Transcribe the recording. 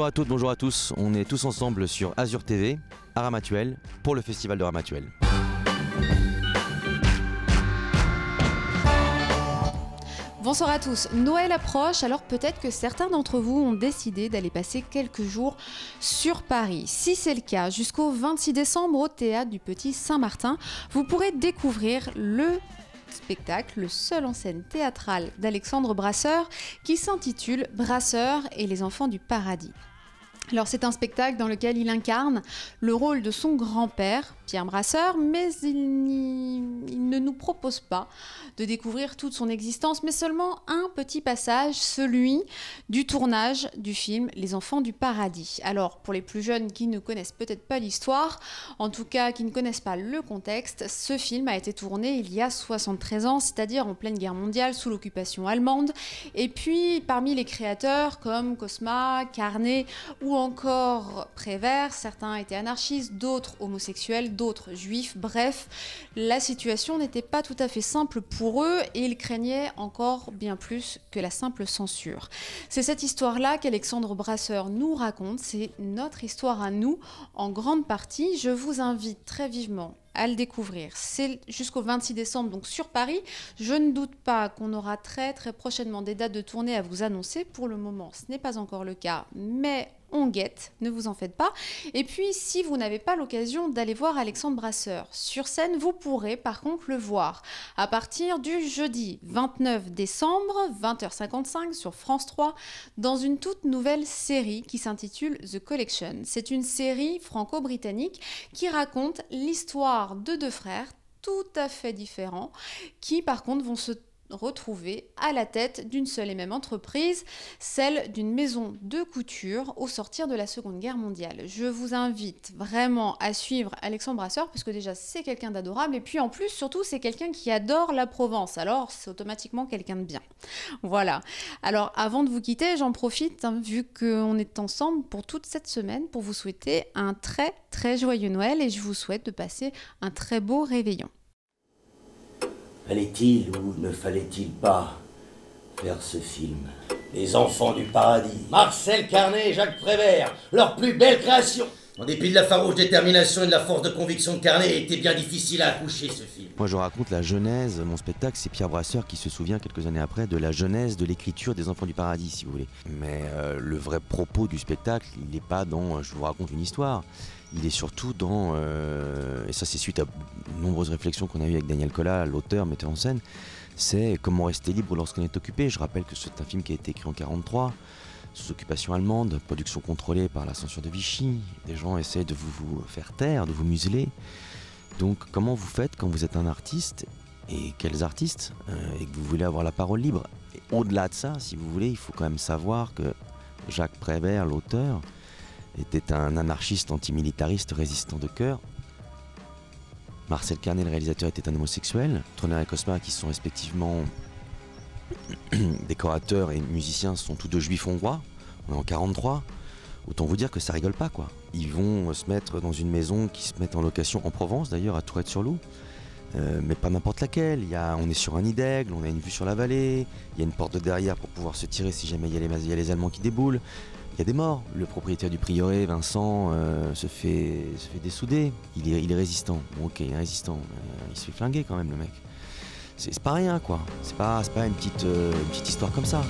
Bonjour à toutes, bonjour à tous. On est tous ensemble sur Azure TV, à Ramatuel, pour le festival de Ramatuel. Bonsoir à tous. Noël approche, alors peut-être que certains d'entre vous ont décidé d'aller passer quelques jours sur Paris. Si c'est le cas, jusqu'au 26 décembre au théâtre du Petit Saint-Martin, vous pourrez découvrir le spectacle, le seul en scène théâtrale d'Alexandre Brasseur, qui s'intitule Brasseur et les enfants du paradis. Alors c'est un spectacle dans lequel il incarne le rôle de son grand-père, Pierre Brasseur, mais il, ne nous propose pas de découvrir toute son existence, mais seulement un petit passage, celui du tournage du film Les Enfants du Paradis. Alors pour les plus jeunes qui ne connaissent peut-être pas l'histoire, en tout cas qui ne connaissent pas le contexte, ce film a été tourné il y a 73 ans, c'est-à-dire en pleine guerre mondiale, sous l'occupation allemande, et puis parmi les créateurs comme Cosma, Carnet ou encore Prévert, certains étaient anarchistes, d'autres homosexuels, d'autres juifs. Bref, la situation n'était pas tout à fait simple pour eux et ils craignaient encore bien plus que la simple censure. C'est cette histoire-là qu'Alexandre Brasseur nous raconte, c'est notre histoire à nous en grande partie. Je vous invite très vivement à le découvrir. C'est jusqu'au 26 décembre, donc sur Paris. Je ne doute pas qu'on aura très très prochainement des dates de tournée à vous annoncer. Pour le moment, ce n'est pas encore le cas, mais guette, ne vous en faites pas. Et puis, si vous n'avez pas l'occasion d'aller voir Alexandre Brasseur sur scène, vous pourrez par contre le voir à partir du jeudi 29 décembre, 20h55 sur France 3, dans une toute nouvelle série qui s'intitule The Collection. C'est une série franco-britannique qui raconte l'histoire de deux frères tout à fait différents qui par contre vont se retrouver à la tête d'une seule et même entreprise, celle d'une maison de couture au sortir de la Seconde Guerre mondiale. Je vous invite vraiment à suivre Alexandre Brasseur parce que déjà c'est quelqu'un d'adorable et puis en plus surtout c'est quelqu'un qui adore la Provence. Alors c'est automatiquement quelqu'un de bien. Voilà. Alors avant de vous quitter, j'en profite hein, vu qu'on est ensemble pour toute cette semaine pour vous souhaiter un très très joyeux Noël et je vous souhaite de passer un très beau réveillon. Fallait-il ou ne fallait-il pas faire ce film? Les enfants du paradis. Marcel Carnet et Jacques Prévert, leur plus belle création. En dépit de la farouche détermination et de la force de conviction de Carnet, il était bien difficile à accoucher ce film. Moi je raconte la genèse, mon spectacle c'est Pierre Brasseur qui se souvient quelques années après de la genèse de l'écriture des enfants du paradis si vous voulez. Mais euh, le vrai propos du spectacle, il n'est pas dans je vous raconte une histoire il est surtout dans, euh, et ça c'est suite à nombreuses réflexions qu'on a eues avec Daniel Collat, l'auteur, metteur en scène, c'est comment rester libre lorsqu'on est occupé. Je rappelle que c'est un film qui a été écrit en 1943, sous occupation allemande, production contrôlée par la censure de Vichy. Des gens essaient de vous, vous faire taire, de vous museler. Donc comment vous faites quand vous êtes un artiste, et quels artistes, euh, et que vous voulez avoir la parole libre? Et Au-delà de ça, si vous voulez, il faut quand même savoir que Jacques Prévert, l'auteur, était un anarchiste antimilitariste résistant de cœur. Marcel Carnet, le réalisateur, était un homosexuel. Troner et Cosma, qui sont respectivement décorateurs et musiciens, sont tous deux juifs hongrois. On est en 43. Autant vous dire que ça rigole pas, quoi. Ils vont se mettre dans une maison qui se met en location en Provence, d'ailleurs, à Tourette-sur-Loup. Euh, mais pas n'importe laquelle. Y a, on est sur un nid d'aigle, on a une vue sur la vallée, il y a une porte de derrière pour pouvoir se tirer si jamais il y a les, Allemands qui déboulent. Il y a des morts. Le propriétaire du prieuré, Vincent, euh, se, fait, se fait dessouder. Il est, il est résistant. Bon, ok, il est résistant. Euh, il se fait flinguer quand même, le mec. C'est pas rien, quoi. C'est pas, une, petite, euh, une petite histoire comme ça.